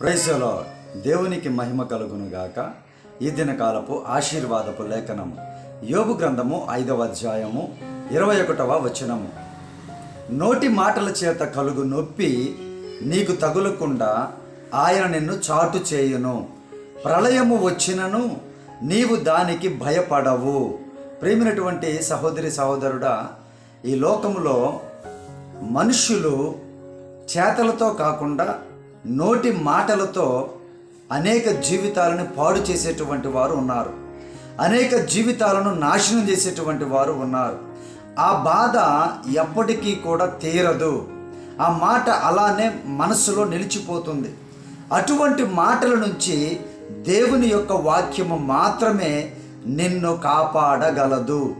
ప్రైజలో దేవునికి మహిమ కలుగును గాక ఈ దినకాలపు ఆశీర్వాదపు లేఖనము. యోగు గ్రంథము ఐదవ అధ్యాయము ఇరవై ఒకటవ వచనము. నోటి మాటల చేత కలుగు నొప్పి నీకు తగులకుండా ఆయన నిన్ను చాటు చేయును. ప్రళయము వచ్చినను నీవు దానికి భయపడవు. ప్రేమినటువంటి సహోదరి సహోదరుడా ఈ లోకములో మనుషులు చేతలతో కాకుండా నోటి మాటలతో అనేక జీవితాలను పాడు చేసేటువంటి వారు ఉన్నారు. అనేక జీవితాలను నాశనం చేసేటువంటి వారు ఉన్నారు. ఆ బాధ ఎప్పటికీ కూడా తీరదు. ఆ మాట అలానే మనసులో నిలిచిపోతుంది. అటువంటి మాటల నుంచి దేవుని యొక్క వాక్యము మాత్రమే నిన్ను కాపాడగలదు.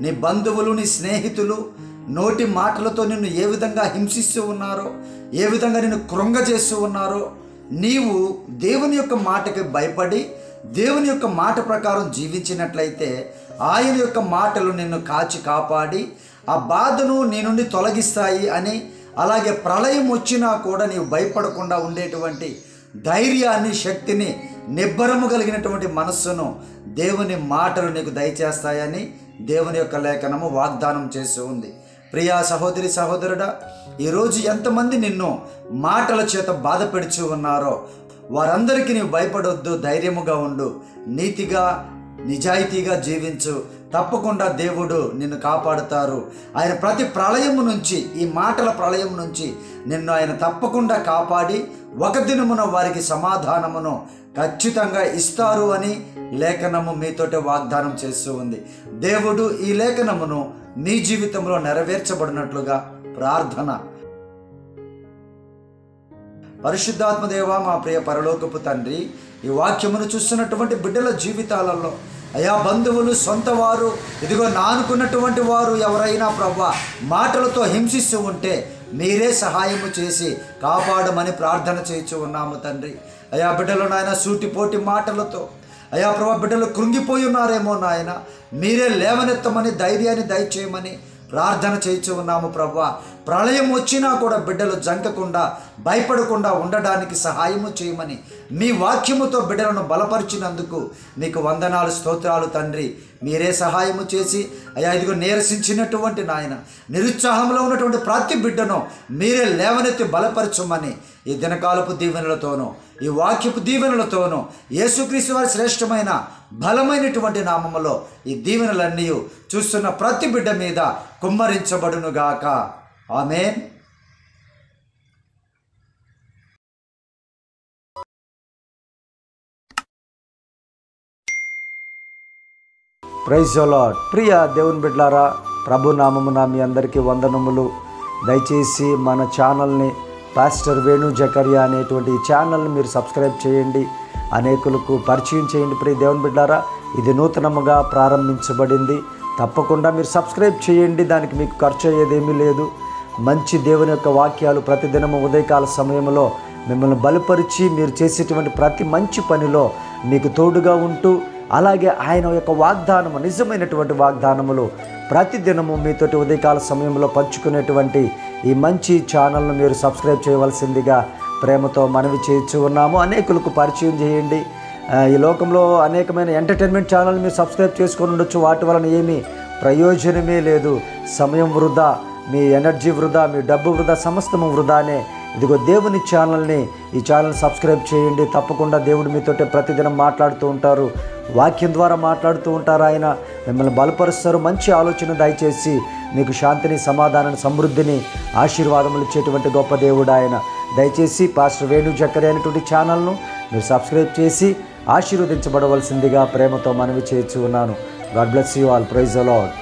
నీ బంధువులు నీ స్నేహితులు నోటి మాటలతో నిన్ను ఏ విధంగా హింసిస్తూ ఉన్నారో ఏ విధంగా నిన్ను కృంగజేస్తూ ఉన్నారో నీవు దేవుని యొక్క మాటకి భయపడి దేవుని యొక్క మాట ప్రకారం జీవించినట్లయితే ఆయన యొక్క మాటలు నిన్ను కాచి కాపాడి ఆ బాధను నీ నుండి తొలగిస్తాయి అని అలాగే ప్రళయం వచ్చినా కూడా నీవు భయపడకుండా ఉండేటువంటి ధైర్యాన్ని శక్తిని నిబ్బరము కలిగినటువంటి మనస్సును దేవుని మాటలు నీకు దయచేస్తాయని దేవుని యొక్క లేఖనము వాగ్దానం చేస్తూ ఉంది. ప్రియా సహోదరి సహోదరుడా ఈరోజు ఎంతమంది నిన్ను మాటల చేత బాధ పెడుచు ఉన్నారో వారందరికీ నీవు భయపడొద్దు ధైర్యముగా ఉండు నీతిగా నిజాయితీగా జీవించు. తప్పకుండా దేవుడు నిన్ను కాపాడుతారు. ఆయన ప్రతి ప్రళయము నుంచి ఈ మాటల ప్రళయం నుంచి నిన్ను ఆయన తప్పకుండా కాపాడి ఒక దినమున వారికి సమాధానమును ఖచ్చితంగా ఇస్తారు అని లేఖనము మీతోటి వాగ్దానం చేస్తూ ఉంది. దేవుడు ఈ లేఖనమును నీ జీవితంలో నెరవేర్చబడినట్లుగా ప్రార్థన. పరిశుద్ధాత్మ దేవ మా ప్రియ పరలోకపు తండ్రి ఈ వాక్యమును చూస్తున్నటువంటి బిడ్డల జీవితాలలో అయా బంధువులు సొంత వారు ఇదిగో నానుకున్నటువంటి వారు ఎవరైనా ప్రభా మాటలతో హింసిస్తూ ఉంటే మీరే సహాయము చేసి కాపాడమని ప్రార్థన చేయించు ఉన్నాము తండ్రి. అయా బిడ్డలు నాయన సూటిపోటి మాటలతో అయా ప్రభా బిడ్డలు కృంగిపోయి ఉన్నారేమో నాయన. మీరే లేవనెత్తమని ధైర్యాన్ని దయచేయమని ప్రార్థన చేయించు ఉన్నాము ప్రభా. ప్రళయం వచ్చినా కూడా బిడ్డలు జంకకుండా భయపడకుండా ఉండడానికి సహాయము చేయమని మీ వాక్యముతో బిడ్డలను బలపరిచినందుకు మీకు వందనాలు స్తోత్రాలు తండ్రి. మీరే సహాయము చేసి అయ్యా ఇదిగో నీరసించినటువంటి నాయన నిరుత్సాహంలో ఉన్నటువంటి ప్రతి బిడ్డను మీరే లేవనెత్తి బలపరచమని ఈ దినకాలపు దీవెనలతోనూ ఈ వాక్యపు దీవెనలతోనూ యేసుక్రీస్తు వారి శ్రేష్టమైన బలమైనటువంటి నామములో ఈ దీవెనలన్నీ చూస్తున్న ప్రతి బిడ్డ మీద కుమ్మరించబడునుగాక. ఆమెన్. ప్రైజ్ లాడ్ ప్రియ దేవుని బిడ్లారా ప్రభు నామమున మీ అందరికీ వందనములు. దయచేసి మన ఛానల్ని పాస్టర్ వేణు జకరియా అనేటువంటి ఈ ఛానల్ని మీరు సబ్స్క్రైబ్ చేయండి. అనేకులకు పరిచయం చేయండి ప్రియ దేవుని బిడ్డారా ఇది నూతనముగా ప్రారంభించబడింది. తప్పకుండా మీరు సబ్స్క్రైబ్ చేయండి. దానికి మీకు ఖర్చు అయ్యేదేమీ లేదు. మంచి దేవుని యొక్క వాక్యాలు ప్రతిదినము ఉదయకాల సమయంలో మిమ్మల్ని బలపరిచి మీరు చేసేటువంటి ప్రతి మంచి పనిలో మీకు తోడుగా ఉంటూ అలాగే ఆయన యొక్క వాగ్దానము నిజమైనటువంటి వాగ్దానములు ప్రతిదినము మీతోటి ఉదయకాల సమయంలో పంచుకునేటువంటి ఈ మంచి ఛానల్ను మీరు సబ్స్క్రైబ్ చేయవలసిందిగా ప్రేమతో మనవి చేయించు ఉన్నాము. అనేకులకు పరిచయం చేయండి. ఈ లోకంలో అనేకమైన ఎంటర్టైన్మెంట్ ఛానల్ మీరు సబ్స్క్రైబ్ చేసుకొని ఉండొచ్చు. వాటి వలన ఏమీ ప్రయోజనమే లేదు. సమయం వృధా. మీ ఎనర్జీ వృధా మీ డబ్బు వృధా సమస్తము వృధానే. ఇదిగో దేవుని ఛానల్ని ఈ ఛానల్ సబ్స్క్రైబ్ చేయండి. తప్పకుండా దేవుడు మీతోటే ప్రతిదినం మాట్లాడుతూ ఉంటారు. వాక్యం ద్వారా మాట్లాడుతూ ఉంటారు ఆయన. మిమ్మల్ని బలపరుస్తారు. మంచి ఆలోచన దయచేసి మీకు శాంతిని సమాధానం సమృద్ధిని ఆశీర్వాదములు ఇచ్చేటువంటి గొప్ప దేవుడు ఆయన. దయచేసి పాస్టర్ వేణు చక్కరి అనేటువంటి ఛానల్ను మీరు సబ్స్క్రైబ్ చేసి ఆశీర్వదించబడవలసిందిగా ప్రేమతో మనవి చేర్చి ఉన్నాను. God bless you all. Praise Lord